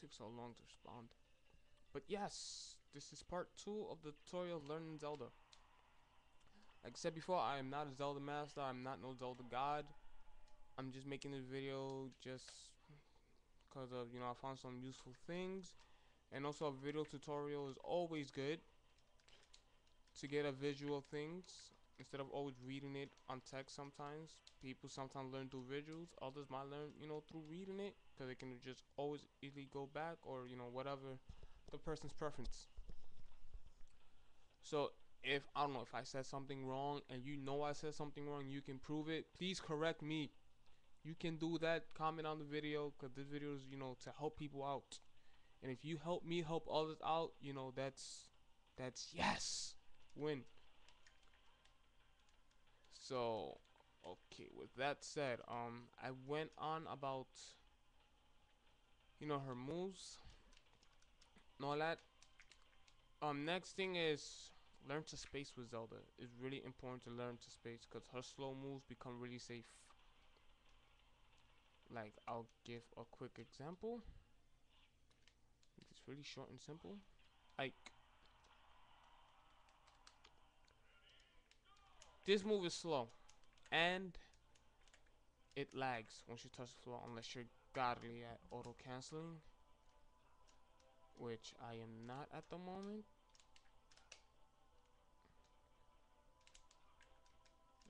took so long to respond. But yes, this is part two of the tutorial learning Zelda. Like I said before, I am not a Zelda master. I'm not no Zelda god. I'm just making this video just because of you know I found some useful things, and also a video tutorial is always good to get a visual things instead of always reading it on text sometimes people sometimes learn through visuals others might learn you know through reading it because they can just always easily go back or you know whatever the person's preference. So if I don't know if I said something wrong and you know I said something wrong you can prove it. Please correct me. You can do that. Comment on the video because this video is you know to help people out. And if you help me help others out you know that's that's yes. Win. So okay with that said um i went on about you know her moves and all that. Um next thing is learn to space with zelda. It's really important to learn to space because her slow moves become really safe. Like i'll give a quick example. It's really short and simple. Like This move is slow. And it lags once you touch the floor unless you're godly at auto canceling. Which I am not at the moment.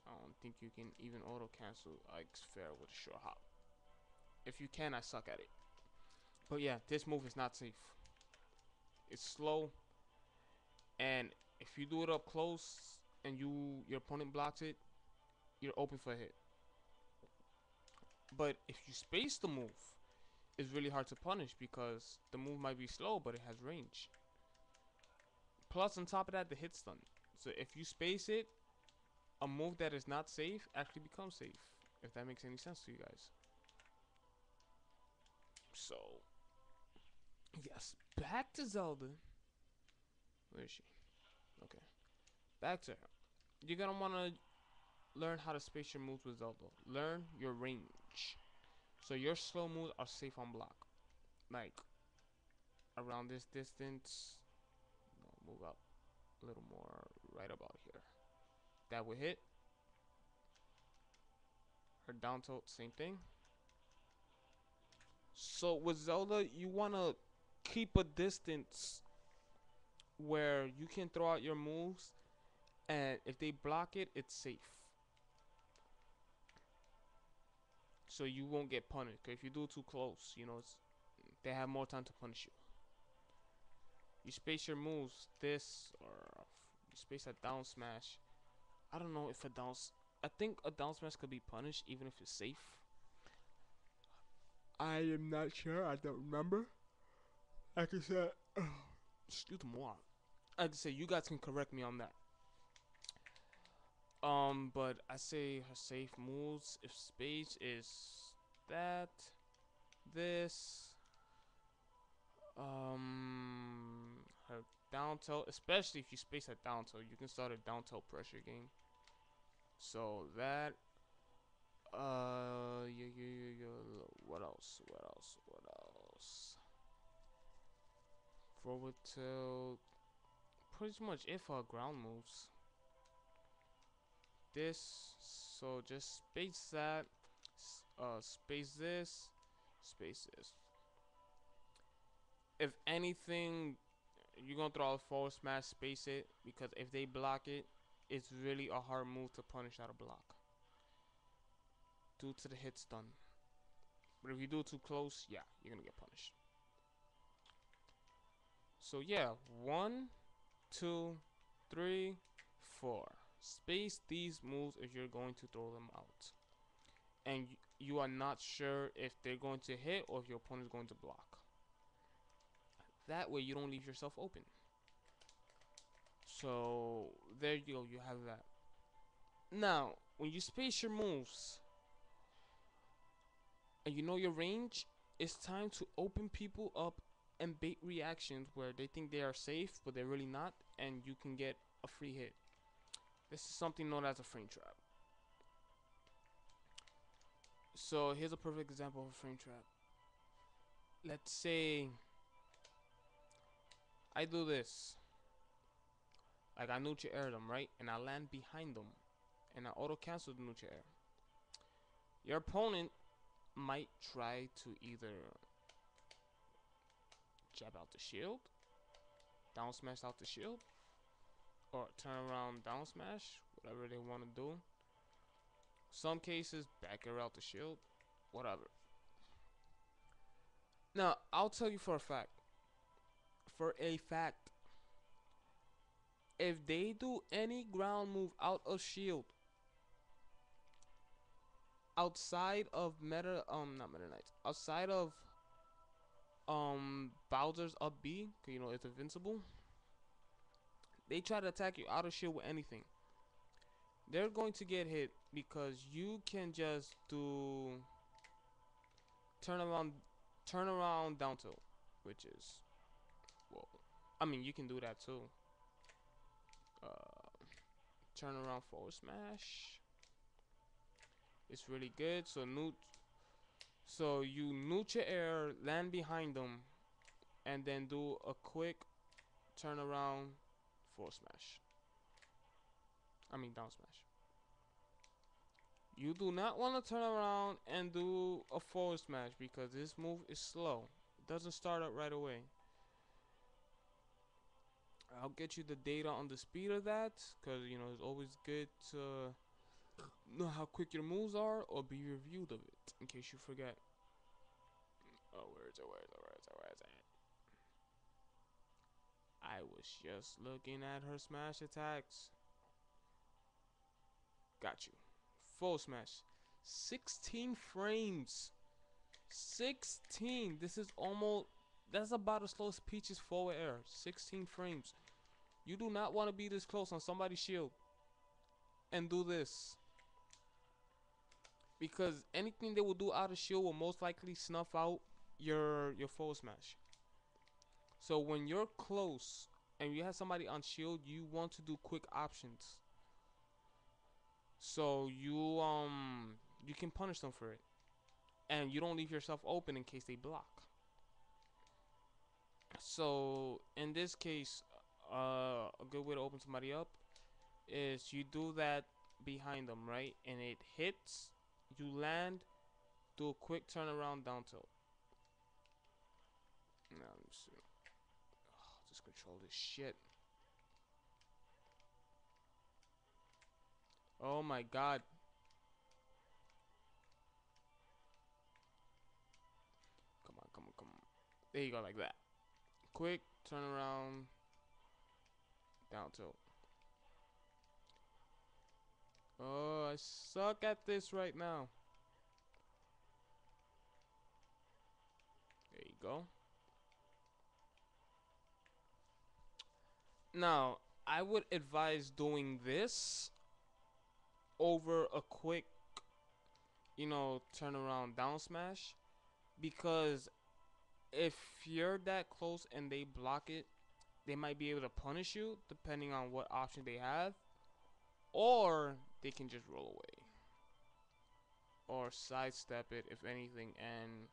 I don't think you can even auto cancel like fair with a short hop. If you can, I suck at it. But yeah, this move is not safe. It's slow. And if you do it up close, and you your opponent blocks it, you're open for a hit. But if you space the move, it's really hard to punish because the move might be slow, but it has range. Plus, on top of that, the hit stun. So if you space it, a move that is not safe actually becomes safe. If that makes any sense to you guys. So, yes, back to Zelda. Where is she? Okay. Back to her you're gonna wanna learn how to space your moves with Zelda. Learn your range. So your slow moves are safe on block. Like around this distance. Move up a little more right about here. That will hit. Her down tilt, same thing. So with Zelda, you wanna keep a distance where you can throw out your moves and if they block it it's safe so you won't get punished Cause if you do too close you know they have more time to punish you. You space your moves this or you space a down smash. I don't know if a down I think a down smash could be punished even if it's safe. I am not sure I don't remember. Like I said excuse me I said you guys can correct me on that um, but I say her safe moves if space is that, this, um, her down tilt, especially if you space her down tilt, you can start a down tilt pressure game. So that, uh, yeah, yeah, yeah. What else? What else? What else? Forward tilt. Pretty much it for ground moves this so just space that uh, space this space this. If anything you're gonna throw a forward smash space it because if they block it it's really a hard move to punish out a block. Due to the hit stun. But if you do too close yeah you're gonna get punished. So yeah one two three four Space these moves if you're going to throw them out. And you are not sure if they're going to hit or if your opponent is going to block. That way you don't leave yourself open. So there you go, you have that. Now, when you space your moves and you know your range, it's time to open people up and bait reactions where they think they are safe but they're really not and you can get a free hit. This is something known as a frame trap. So here's a perfect example of a frame trap. let's say I do this. Like I neutral air them, right? And I land behind them. And I auto cancel the neutral air. Your opponent might try to either jab out the shield, down smash out the shield, or turn around down smash, whatever they want to do. Some cases, back air out the shield, whatever. Now, I'll tell you for a fact. For a fact. If they do any ground move out of shield, outside of meta, um, not Meta Knight's, outside of um Bowser's up B, you know it's invincible. They try to attack you out of shield with anything. They're going to get hit because you can just do turn around turn around down tilt, which is, well, I mean, you can do that too. Uh, turn around forward smash. It's really good. So new, so you neutral air, land behind them, and then do a quick turn around forward smash. I mean down smash. You do not want to turn around and do a forward smash because this move is slow. It doesn't start up right away. I'll get you the data on the speed of that because you know it's always good to know how quick your moves are or be reviewed of it in case you forget. Oh? Where is it? Where is it? Where is it? I was just looking at her smash attacks. Got you. Full smash. 16 frames. 16. This is almost. That's about as slow as Peach's forward air. 16 frames. You do not want to be this close on somebody's shield. And do this. Because anything they will do out of shield will most likely snuff out your your forward smash. So when you're close and you have somebody on shield, you want to do quick options. So you um you can punish them for it. And you don't leave yourself open in case they block. So in this case, uh, a good way to open somebody up is you do that behind them, right? And it hits, you land, do a quick turnaround down tilt. Now let me see. Oh, control this shit. Oh my god. Come on, come on, come on. There you go, like that. Quick turn around. Down tilt. Oh, I suck at this right now. There you go. Now, I would advise doing this over a quick, you know, turnaround down smash because if you're that close and they block it, they might be able to punish you depending on what option they have, or they can just roll away or sidestep it if anything and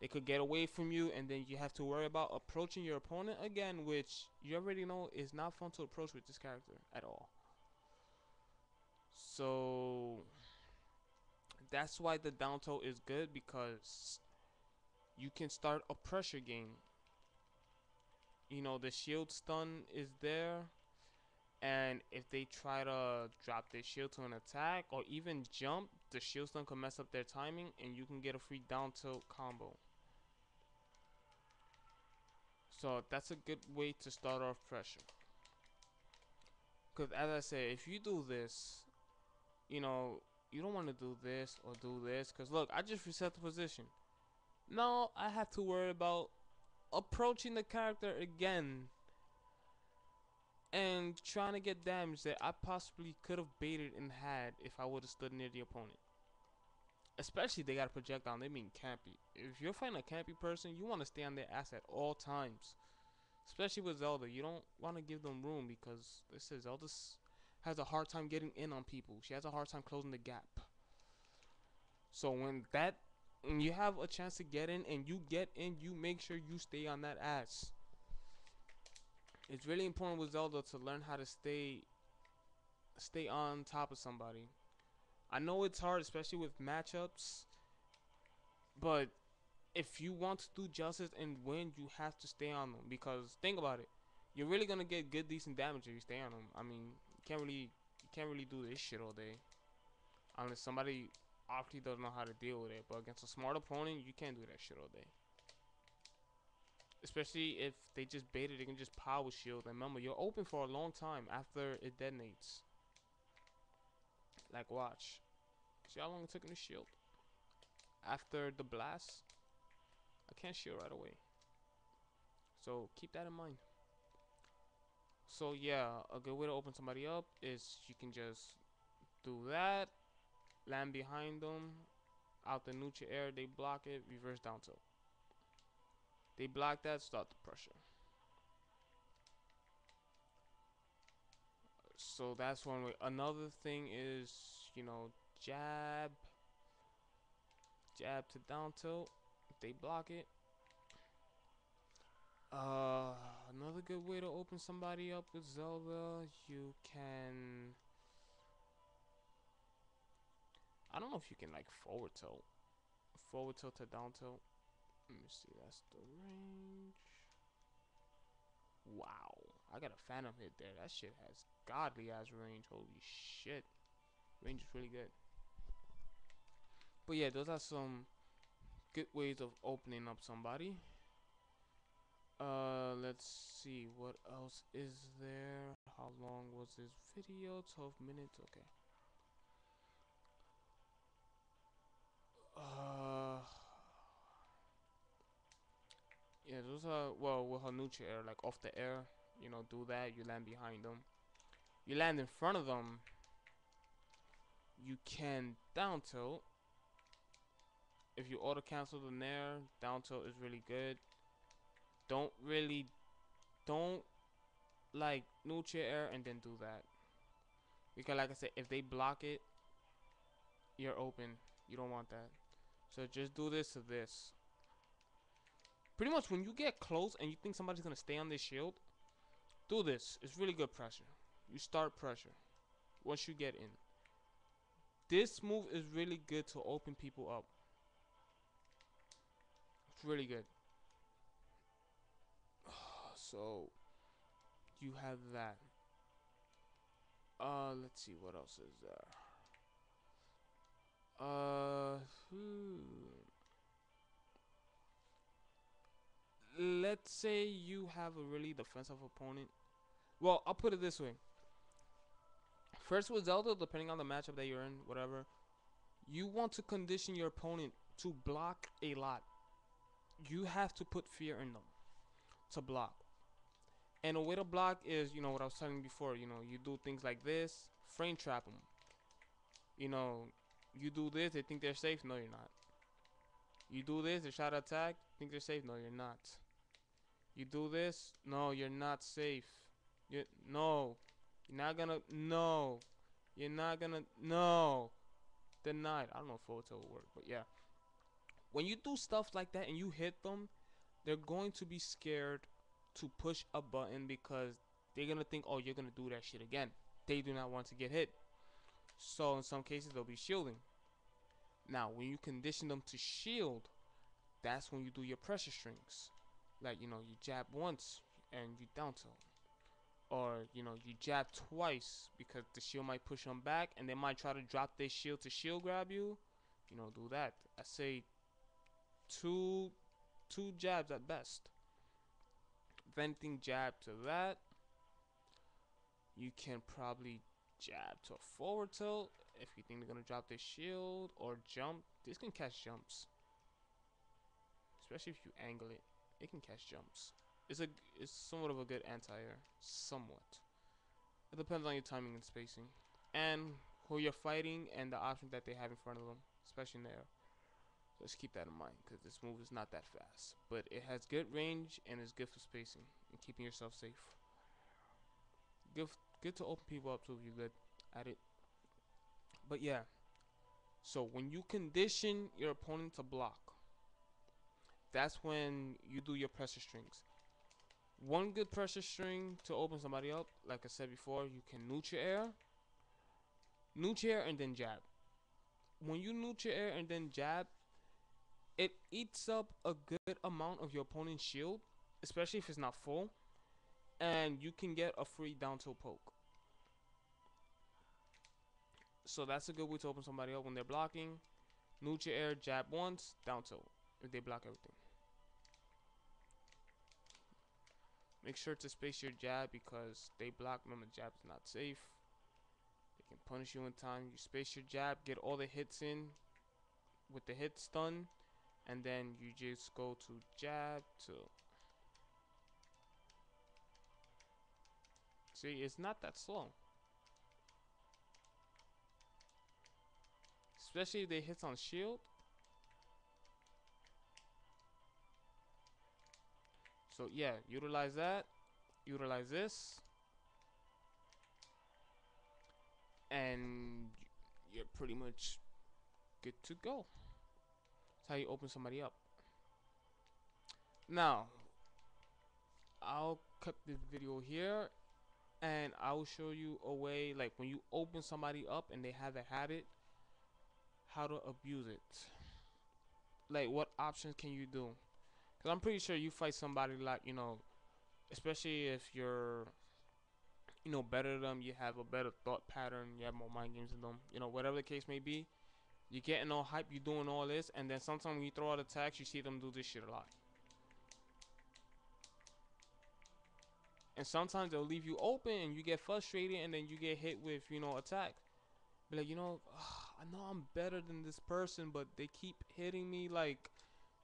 they could get away from you and then you have to worry about approaching your opponent again which you already know is not fun to approach with this character at all. So that's why the down tilt is good because you can start a pressure game. You know the shield stun is there and if they try to drop their shield to an attack or even jump the shield stun can mess up their timing and you can get a free down tilt combo so that's a good way to start off pressure because as I say, if you do this you know you don't want to do this or do this because look I just reset the position now I have to worry about approaching the character again and trying to get damage that I possibly could have baited and had if I would have stood near the opponent. Especially they got a projectile, they mean campy. If you're fighting a campy person, you want to stay on their ass at all times. Especially with Zelda, you don't want to give them room because this is Zelda has a hard time getting in on people. She has a hard time closing the gap. So when that when you have a chance to get in and you get in, you make sure you stay on that ass. It's really important with Zelda to learn how to stay stay on top of somebody. I know it's hard, especially with matchups, but if you want to do justice and win, you have to stay on them because think about it. You're really gonna get good, decent damage if you stay on them. I mean, you can't really, you can't really do this shit all day, unless somebody obviously doesn't know how to deal with it. But against a smart opponent, you can't do that shit all day. Especially if they just bait it, they can just power shield. And remember, you're open for a long time after it detonates. Like, watch. See how long it took him to shield? After the blast, I can't shield right away. So keep that in mind. So yeah, a good way to open somebody up is you can just do that, land behind them, out the neutral air, they block it, reverse down tilt. They block that, start the pressure. So that's one way. Another thing is, you know, jab, jab to down tilt. They block it. Uh, another good way to open somebody up with Zelda, you can. I don't know if you can like forward tilt, forward tilt to down tilt. Let me see. That's the range. Wow, I got a phantom hit there. That shit has godly ass range. Holy shit, range is really good. But yeah, those are some good ways of opening up somebody. Uh, let's see what else is there. How long was this video? 12 minutes. Okay. Uh, yeah, those are well with her neutral air, like off the air. You know, do that. You land behind them. You land in front of them. You can down tilt if you auto cancel the nair, down tilt is really good. Don't really, don't like neutral air and then do that. Because like I said, if they block it, you're open. You don't want that. So just do this to this. Pretty much when you get close and you think somebody's going to stay on this shield, do this. It's really good pressure. You start pressure once you get in. This move is really good to open people up It's really good. so you have that. Uh, let's see what else is there. Uh, hmm. let's say you have a really defensive opponent. Well, I'll put it this way. First with Zelda, depending on the matchup that you're in, whatever, you want to condition your opponent to block a lot you have to put fear in them to block. And a way to block is, you know, what I was telling before. You know, you do things like this, frame trap them. You know, you do this, they think they're safe. No, you're not. You do this, they to attack, think they're safe. No, you're not. You do this, no, you're not safe. You no, you're not gonna. No, you're not gonna. No, denied. I don't know if photo will work, but yeah when you do stuff like that and you hit them, they're going to be scared to push a button because they're gonna think, oh, you're gonna do that shit again. They do not want to get hit. So in some cases they'll be shielding. Now when you condition them to shield, that's when you do your pressure strings. Like you know, you jab once and you down tilt. Or you know, you jab twice because the shield might push them back and they might try to drop their shield to shield grab you. You know, do that. I say two two jabs at best. Venting jab to that. You can probably jab to a forward tilt if you think they're gonna drop their shield or jump. This can catch jumps. Especially if you angle it. It can catch jumps. It's a it's somewhat of a good anti-air. Somewhat. It depends on your timing and spacing. And who you're fighting and the options that they have in front of them, especially in the air. Let's keep that in mind because this move is not that fast. But it has good range and is good for spacing and keeping yourself safe. Good, good to open people up too if you're good at it. But yeah, So when you condition your opponent to block, that's when you do your pressure strings. One good pressure string to open somebody up, like I said before, you can neutral air, neutral air, and then jab. When you neutral air and then jab, it eats up a good amount of your opponent's shield, especially if it's not full, and you can get a free down tilt poke. So that's a good way to open somebody up when they're blocking. Neutral air, jab once, down tilt if they block everything. Make sure to space your jab because they block. Remember, jab is not safe. They can punish you in time. You space your jab, get all the hits in with the hit stun, and then you just go to jab to. See, it's not that slow. Especially if they hit on shield. So yeah, utilize that. Utilize this. And you're pretty much good to go. That's how you open somebody up. Now, I'll cut this video here and I'll show you a way like when you open somebody up and they have a habit how to abuse it like what options can you do because I'm pretty sure you fight somebody like you know especially if you're you know better than them you have a better thought pattern you have more mind games than them you know whatever the case may be you're getting all hype you're doing all this and then sometimes when you throw out attacks you see them do this shit a lot. And sometimes they'll leave you open and you get frustrated and then you get hit with you know attack. Be like you know I know I'm better than this person, but they keep hitting me like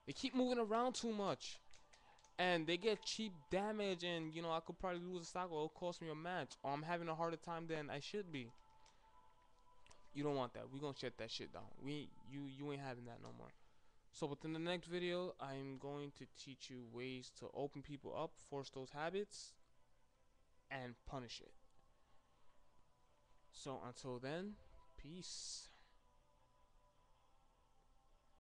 they keep moving around too much. And they get cheap damage and you know I could probably lose a stock or it'll cost me a match. Or I'm having a harder time than I should be. You don't want that. We're gonna shut that shit down. We you you ain't having that no more. So within the next video, I'm going to teach you ways to open people up, force those habits, and punish it. So until then, peace.